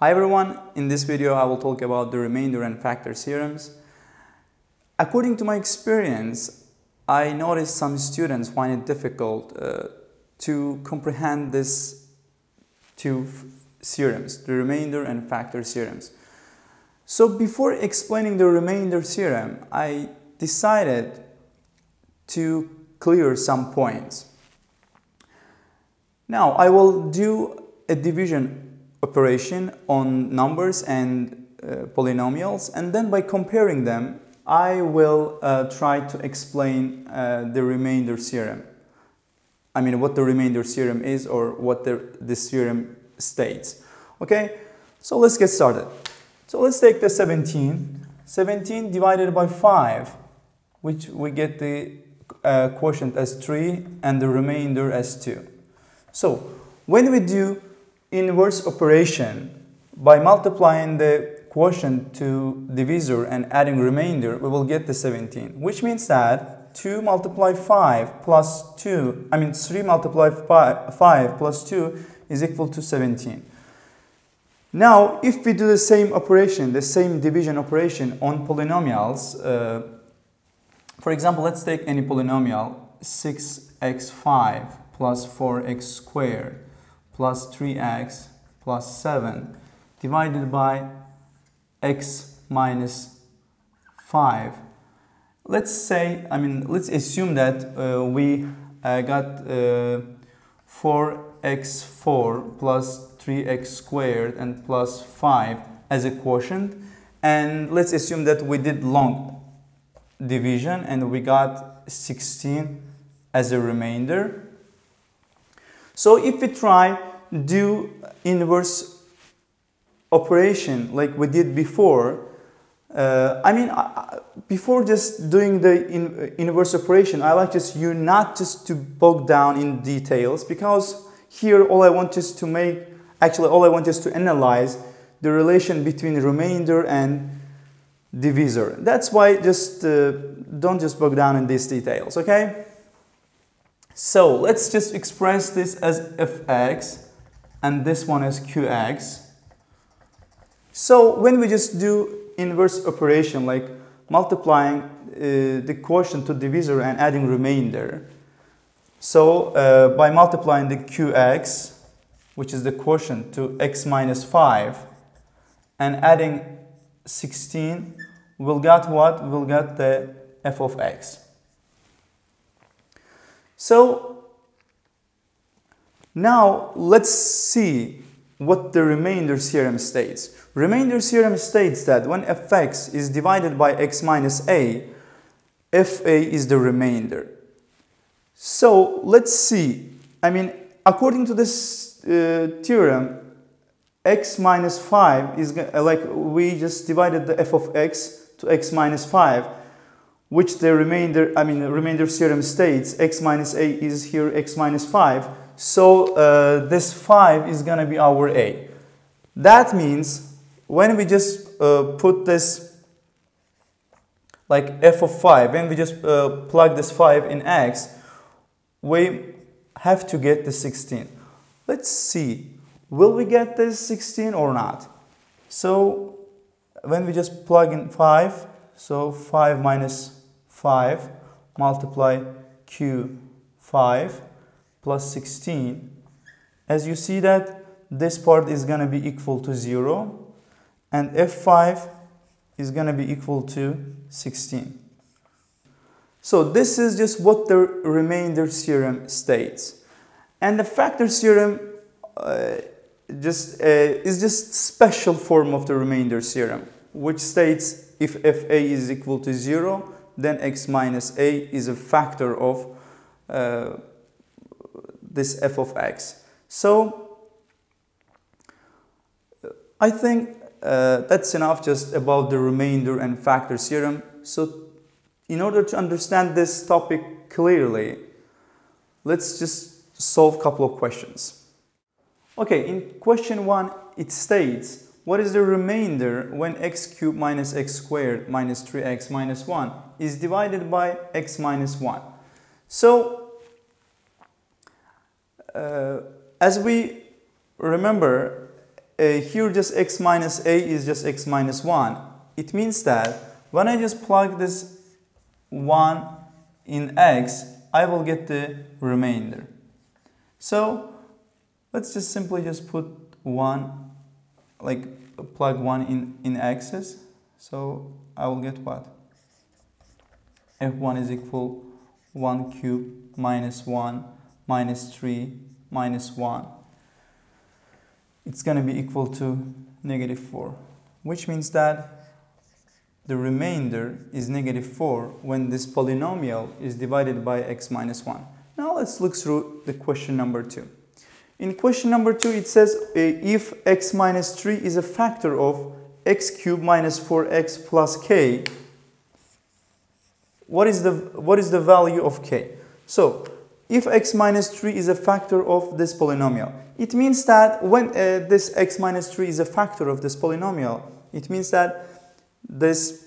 Hi everyone, in this video I will talk about the remainder and factor theorems. According to my experience, I noticed some students find it difficult uh, to comprehend these two theorems, the remainder and factor theorems. So before explaining the remainder theorem, I decided to clear some points. Now I will do a division operation on numbers and uh, polynomials and then by comparing them I will uh, try to explain uh, the remainder theorem. I mean what the remainder theorem is or what the, this theorem states. Okay, so let's get started. So let's take the 17. 17 divided by 5 which we get the uh, quotient as 3 and the remainder as 2. So when we do inverse operation by multiplying the quotient to divisor and adding remainder, we will get the 17, which means that 2 multiply 5 plus 2, I mean 3 multiply 5 plus 2 is equal to 17. Now, if we do the same operation, the same division operation on polynomials, uh, for example, let's take any polynomial 6x5 plus 4x squared plus 3x plus 7 divided by x minus 5. Let's say, I mean, let's assume that uh, we uh, got uh, 4x4 plus 3x squared and plus 5 as a quotient. And let's assume that we did long division and we got 16 as a remainder. So if we try do inverse operation like we did before, uh, I mean, uh, before just doing the in, uh, inverse operation, I like just you not just to bog down in details because here all I want is to make, actually all I want is to analyze the relation between remainder and divisor. That's why just uh, don't just bog down in these details, okay? So let's just express this as fx and this one is qx. So when we just do inverse operation like multiplying uh, the quotient to divisor and adding remainder. So uh, by multiplying the qx, which is the quotient to x minus 5, and adding 16, we'll get what? We'll get the f of x. So now let's see what the remainder theorem states. Remainder theorem states that when fx is divided by x minus a, fa is the remainder. So let's see. I mean, according to this uh, theorem, x minus 5 is uh, like we just divided the f of x to x minus 5 which the remainder, I mean, the remainder theorem states x minus a is here x minus 5. So uh, this 5 is going to be our a. That means when we just uh, put this like f of 5, when we just uh, plug this 5 in x, we have to get the 16. Let's see, will we get this 16 or not? So when we just plug in 5, so 5 minus 5 multiply q5 plus 16 as you see that this part is going to be equal to 0 and f5 is going to be equal to 16 so this is just what the remainder theorem states. And the factor theorem uh, just uh, is just special form of the remainder theorem which states if fa is equal to 0 then x minus a is a factor of uh, this f of x. So I think uh, that's enough just about the remainder and factor theorem. So in order to understand this topic clearly, let's just solve a couple of questions. Okay, in question one, it states what is the remainder when x cubed minus x squared minus 3x minus 1 is divided by x minus 1? So, uh, as we remember, uh, here just x minus a is just x minus 1. It means that when I just plug this 1 in x, I will get the remainder. So let's just simply just put 1, like plug 1 in, in x's. So I will get what? f1 is equal 1 cube minus 1 minus 3 minus 1 it's going to be equal to negative 4 which means that the remainder is negative 4 when this polynomial is divided by x minus 1 now let's look through the question number 2 in question number 2 it says uh, if x minus 3 is a factor of x cubed minus 4x plus k what is the what is the value of k? So if x minus 3 is a factor of this polynomial, it means that when uh, this x minus 3 is a factor of this polynomial, it means that this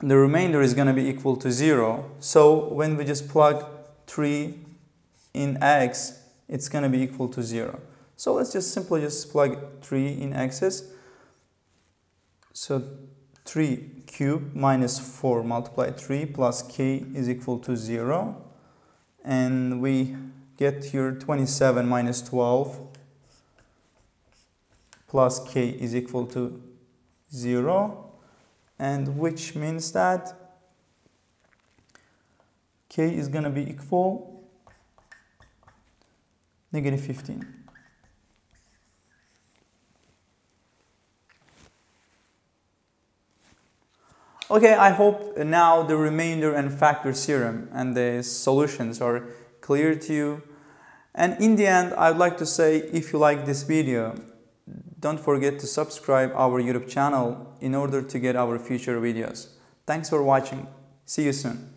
the remainder is going to be equal to 0. So when we just plug 3 in x, it's going to be equal to 0. So let's just simply just plug 3 in x's. So 3 cube minus 4 multiplied 3 plus k is equal to 0 and we get here 27 minus 12 plus k is equal to 0 and which means that k is going to be equal negative 15 Okay, I hope now the remainder and factor theorem and the solutions are clear to you. And in the end, I'd like to say if you like this video, don't forget to subscribe our YouTube channel in order to get our future videos. Thanks for watching. See you soon.